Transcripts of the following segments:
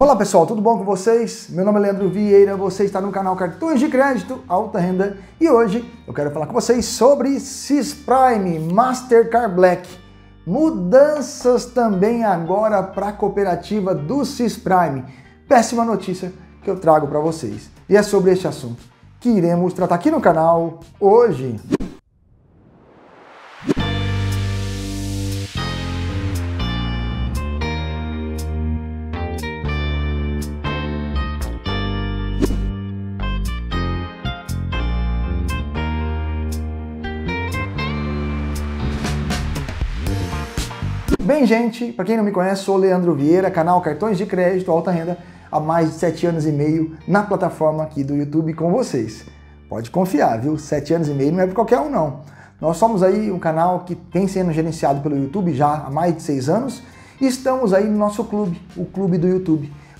Olá pessoal, tudo bom com vocês? Meu nome é Leandro Vieira, você está no canal Cartões de Crédito Alta Renda e hoje eu quero falar com vocês sobre Cisprime Mastercard Black. Mudanças também agora para a cooperativa do Cisprime. Péssima notícia que eu trago para vocês. E é sobre este assunto que iremos tratar aqui no canal hoje. Bem, gente, para quem não me conhece, sou Leandro Vieira, canal Cartões de Crédito Alta Renda, há mais de sete anos e meio na plataforma aqui do YouTube com vocês. Pode confiar, viu? Sete anos e meio não é para qualquer um, não. Nós somos aí um canal que tem sendo gerenciado pelo YouTube já há mais de seis anos e estamos aí no nosso clube, o Clube do YouTube,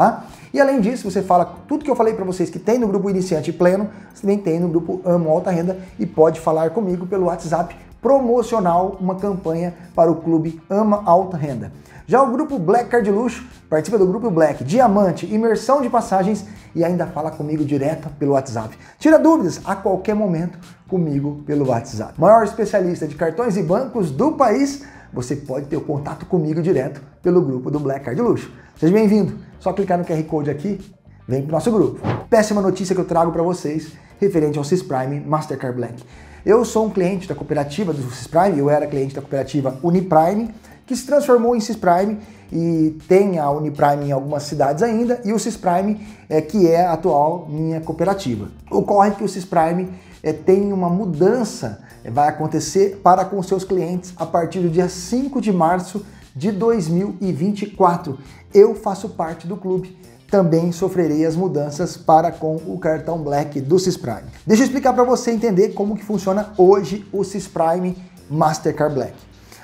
Tá? E além disso, você fala tudo que eu falei para vocês que tem no grupo Iniciante Pleno, você também tem no grupo Amo Alta Renda e pode falar comigo pelo WhatsApp promocional, uma campanha para o clube Ama Alta Renda. Já o grupo Black Card Luxo participa do grupo Black Diamante, imersão de passagens e ainda fala comigo direto pelo WhatsApp. Tira dúvidas a qualquer momento comigo pelo WhatsApp. Maior especialista de cartões e bancos do país, você pode ter o contato comigo direto pelo grupo do Black Card Luxo. Seja bem-vindo. Só clicar no QR Code aqui, vem pro nosso grupo. Péssima notícia que eu trago para vocês referente ao Cisprime Mastercard Black. Eu sou um cliente da cooperativa do Cisprime, eu era cliente da cooperativa Uniprime, que se transformou em Cisprime e tem a Uniprime em algumas cidades ainda, e o Cisprime, é, que é a atual minha cooperativa. Ocorre que o Cisprime é, tem uma mudança, é, vai acontecer para com seus clientes a partir do dia 5 de março de 2024. Eu faço parte do clube também sofrerei as mudanças para com o cartão Black do Cisprime. Deixa eu explicar para você entender como que funciona hoje o Cisprime Mastercard Black.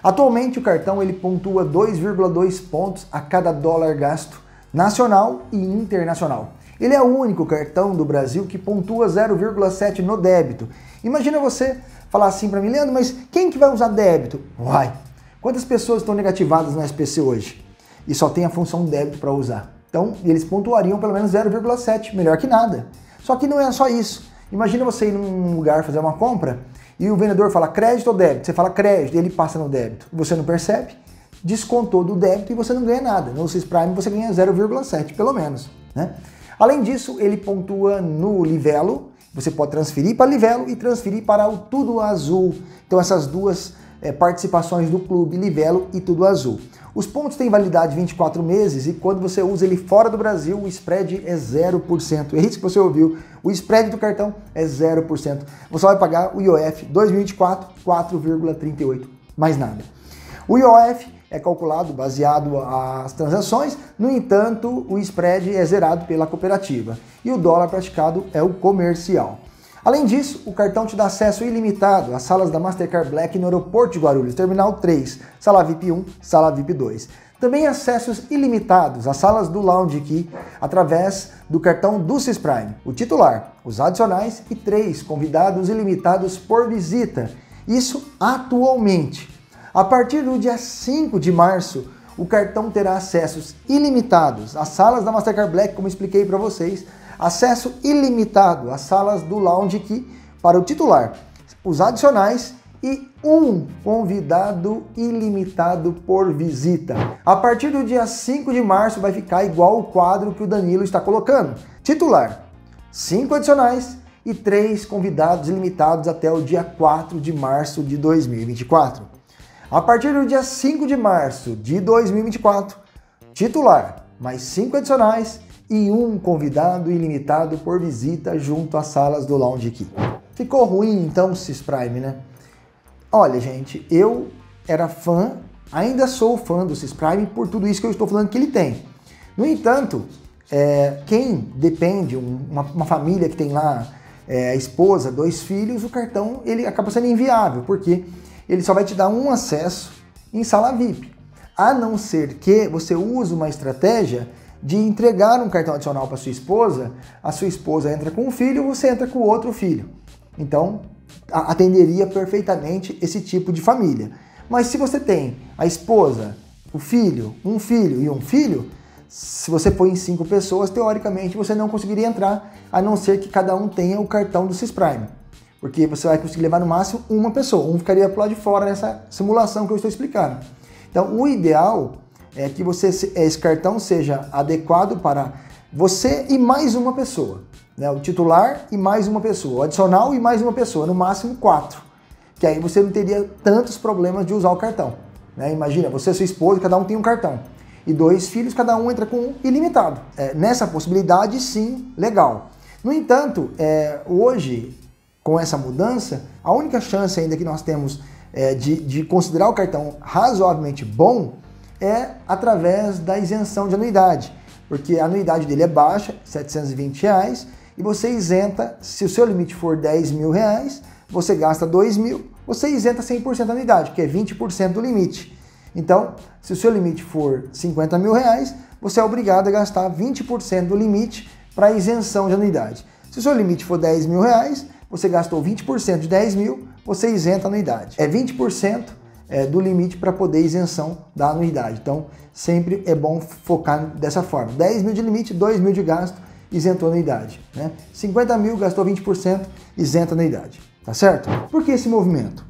Atualmente o cartão ele pontua 2,2 pontos a cada dólar gasto nacional e internacional. Ele é o único cartão do Brasil que pontua 0,7 no débito. Imagina você falar assim para mim, Leandro, mas quem que vai usar débito? Uai, quantas pessoas estão negativadas no SPC hoje? E só tem a função débito para usar. Então, eles pontuariam pelo menos 0,7, melhor que nada. Só que não é só isso. Imagina você ir num lugar fazer uma compra e o vendedor fala crédito ou débito. Você fala crédito ele passa no débito. Você não percebe, descontou do débito e você não ganha nada. No Sys Prime você ganha 0,7 pelo menos. Né? Além disso, ele pontua no Livelo. Você pode transferir para Livelo e transferir para o Tudo Azul. Então essas duas é, participações do clube Livelo e Tudo Azul. Os pontos têm validade de 24 meses e quando você usa ele fora do Brasil, o spread é 0%. É isso que você ouviu. O spread do cartão é 0%. Você vai pagar o IOF 2024 4,38, mais nada. O IOF é calculado baseado às transações, no entanto, o spread é zerado pela cooperativa e o dólar praticado é o comercial. Além disso, o cartão te dá acesso ilimitado às salas da Mastercard Black no aeroporto de Guarulhos, Terminal 3, Sala VIP 1, Sala VIP 2. Também acessos ilimitados às salas do Lounge Key através do cartão do Prime. O titular, os adicionais e três convidados ilimitados por visita. Isso atualmente. A partir do dia 5 de março, o cartão terá acessos ilimitados às salas da Mastercard Black, como expliquei para vocês, acesso ilimitado às salas do Lounge Key para o titular, os adicionais e um convidado ilimitado por visita. A partir do dia 5 de março vai ficar igual o quadro que o Danilo está colocando. Titular, cinco adicionais e três convidados ilimitados até o dia 4 de março de 2024. A partir do dia 5 de março de 2024, titular, mais cinco adicionais e um convidado ilimitado por visita junto às salas do Lounge Key. Ficou ruim então o Cis Prime, né? Olha, gente, eu era fã, ainda sou fã do Cis Prime por tudo isso que eu estou falando que ele tem. No entanto, é, quem depende, uma, uma, família que tem lá é, a esposa, dois filhos, o cartão ele acaba sendo inviável, porque ele só vai te dar um acesso em sala VIP. A não ser que você use uma estratégia de entregar um cartão adicional para sua esposa, a sua esposa entra com um filho, você entra com outro filho. Então, atenderia perfeitamente esse tipo de família. Mas se você tem a esposa, o filho, um filho e um filho, se você põe em cinco pessoas, teoricamente você não conseguiria entrar, a não ser que cada um tenha o cartão do Cisprime. Porque você vai conseguir levar no máximo uma pessoa, um ficaria pro lado de fora nessa simulação que eu estou explicando. Então, o ideal é que você, esse cartão seja adequado para você e mais uma pessoa. Né? O titular e mais uma pessoa, o adicional e mais uma pessoa, no máximo quatro. Que aí você não teria tantos problemas de usar o cartão. Né? Imagina, você e sua esposa, cada um tem um cartão. E dois filhos, cada um entra com um ilimitado. É, nessa possibilidade, sim, legal. No entanto, é, hoje, com essa mudança, a única chance ainda que nós temos é, de, de considerar o cartão razoavelmente bom é através da isenção de anuidade, porque a anuidade dele é baixa, 720 reais, e você isenta, se o seu limite for 10 mil reais, você gasta 2 mil, você isenta 100% da anuidade, que é 20% do limite. Então, se o seu limite for 50 mil reais, você é obrigado a gastar 20% do limite para isenção de anuidade. Se o seu limite for 10 mil reais, você gastou 20% de 10 mil, você isenta a anuidade. É 20% é, do limite para poder isenção da anuidade. Então, sempre é bom focar dessa forma. 10 mil de limite, 2 mil de gasto, isentou anuidade. Né? 50 mil, gastou 20%, isenta anuidade. Tá certo? Por que esse movimento?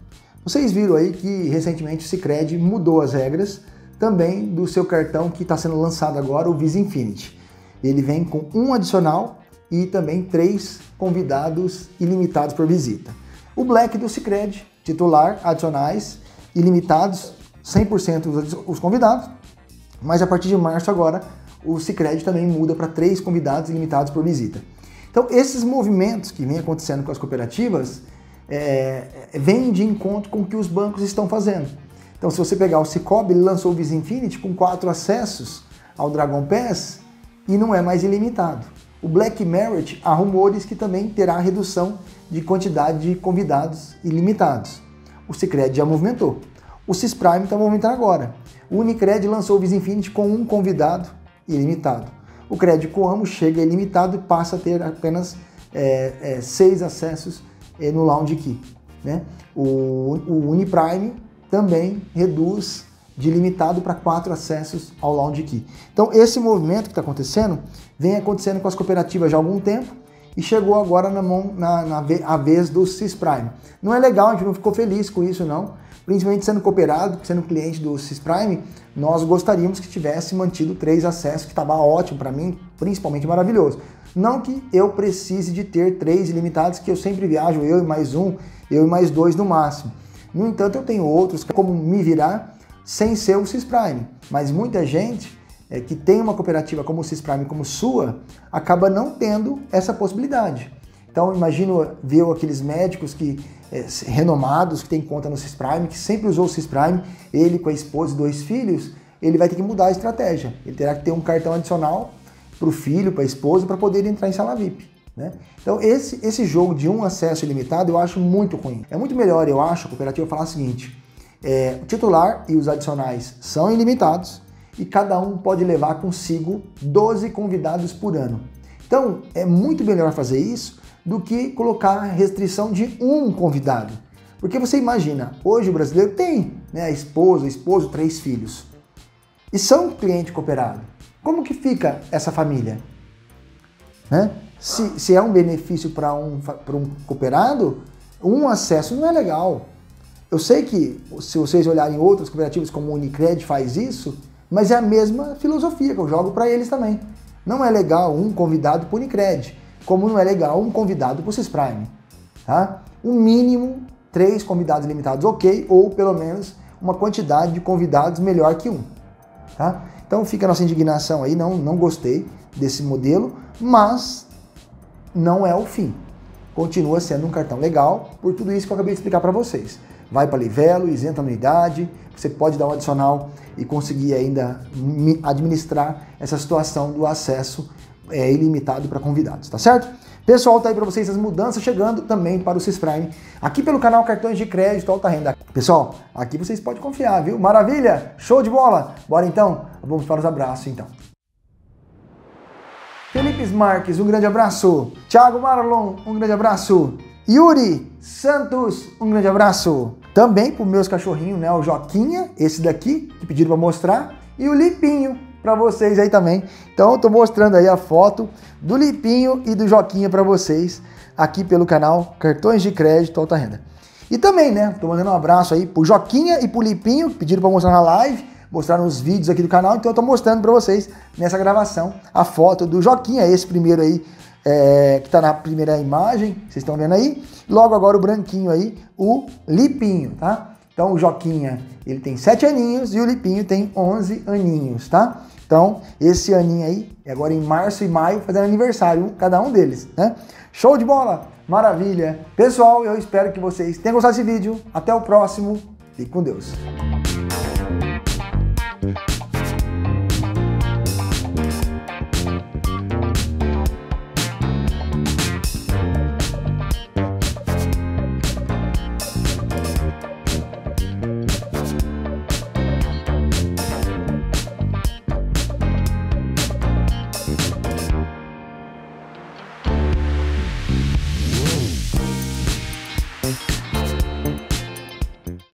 Vocês viram aí que recentemente o Cicred mudou as regras também do seu cartão que está sendo lançado agora, o Visa Infinity. Ele vem com um adicional e também três convidados ilimitados por visita. O Black do Cicred, titular, adicionais ilimitados, 100% os convidados, mas a partir de março agora o Cicred também muda para três convidados ilimitados por visita. Então esses movimentos que vem acontecendo com as cooperativas é, é, vêm de encontro com o que os bancos estão fazendo. Então se você pegar o Cicobi, ele lançou o Visa Infinity com quatro acessos ao Dragon Pass e não é mais ilimitado. O Black Merit há rumores que também terá redução de quantidade de convidados ilimitados o Cicred já movimentou. O Cisprime está movimentando agora. O Unicred lançou o Visa Infinity com um convidado ilimitado. O Cred Coamo chega ilimitado e passa a ter apenas é, é, seis acessos é, no Lounge Key. Né? O, o Uniprime também reduz de limitado para quatro acessos ao Lounge Key. Então esse movimento que está acontecendo vem acontecendo com as cooperativas já há algum tempo e chegou agora na mão, na, na a vez do Cisprime. Não é legal, a gente não ficou feliz com isso não, principalmente sendo cooperado, sendo cliente do Cisprime, nós gostaríamos que tivesse mantido três acessos, que estava ótimo para mim, principalmente maravilhoso. Não que eu precise de ter três ilimitados, que eu sempre viajo, eu e mais um, eu e mais dois no máximo. No entanto, eu tenho outros como me virar sem ser o Cisprime. Mas muita gente é, que tem uma cooperativa como o Cisprime como sua, acaba não tendo essa possibilidade. Então, imagino ver aqueles médicos que é, renomados, que tem conta no Cisprime, que sempre usou o Cisprime, ele com a esposa e dois filhos, ele vai ter que mudar a estratégia. Ele terá que ter um cartão adicional para o filho, para a esposa, para poder entrar em sala VIP. Né? Então, esse, esse jogo de um acesso ilimitado eu acho muito ruim. É muito melhor, eu acho, a cooperativa falar o seguinte: é, o titular e os adicionais são ilimitados, e cada um pode levar consigo 12 convidados por ano. Então, é muito melhor fazer isso do que colocar restrição de um convidado. Porque você imagina, hoje o brasileiro tem né, a esposa, esposo, três filhos. E são cliente cooperado. Como que fica essa família? Né? Se, se é um benefício para um, um cooperado, um acesso não é legal. Eu sei que se vocês olharem outras cooperativas como o Unicred faz isso, mas é a mesma filosofia que eu jogo para eles também. Não é legal um convidado por Unicred, como não é legal um convidado por Cisprime. Tá? O mínimo três convidados limitados, ok, ou pelo menos uma quantidade de convidados melhor que um. Tá? Então fica a nossa indignação aí, não, não gostei desse modelo, mas não é o fim. Continua sendo um cartão legal por tudo isso que eu acabei de explicar para vocês. Vai para Livelo, isenta anuidade, você pode dar um adicional e conseguir ainda administrar essa situação do acesso é, ilimitado para convidados, tá certo? Pessoal, tá aí para vocês as mudanças chegando também para o Cisprime, aqui pelo canal Cartões de Crédito Alta Renda. Pessoal, aqui vocês podem confiar, viu? Maravilha? Show de bola? Bora então? Vamos para os abraços então. Felipe Marques, um grande abraço. Thiago Marlon, um grande abraço. Yuri Santos, um grande abraço. Também para os meus cachorrinhos, né? O Joquinha, esse daqui, que pediram para mostrar, e o Lipinho, para vocês aí também. Então eu mostrando aí a foto do Lipinho e do Joquinha para vocês aqui pelo canal Cartões de Crédito Alta Renda. E também, né, tô mandando um abraço aí pro Joquinha e pro Lipinho, que pediram para mostrar na live, mostrar nos vídeos aqui do canal, então eu mostrando para vocês nessa gravação a foto do Joquinha, esse primeiro aí, é, que tá na primeira imagem, vocês estão vendo aí. Logo agora o branquinho aí, o Lipinho, tá? Então o Joquinha, ele tem 7 aninhos e o Lipinho tem 11 aninhos, tá? Então, esse aninho aí, agora em março e maio, fazendo aniversário, cada um deles, né? Show de bola! Maravilha! Pessoal, eu espero que vocês tenham gostado desse vídeo. Até o próximo. Fique com Deus.